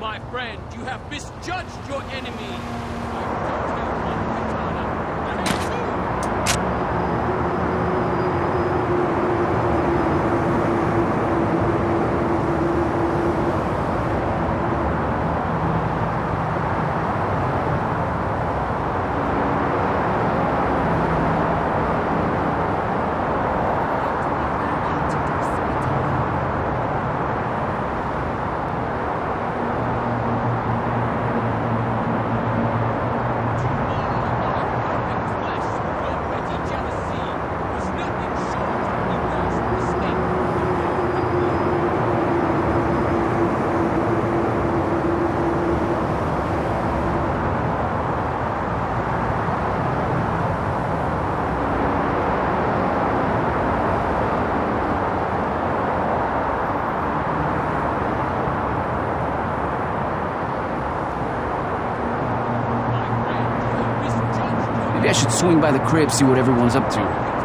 My friend, you have misjudged your enemy. Maybe I should swing by the crib, see what everyone's up to.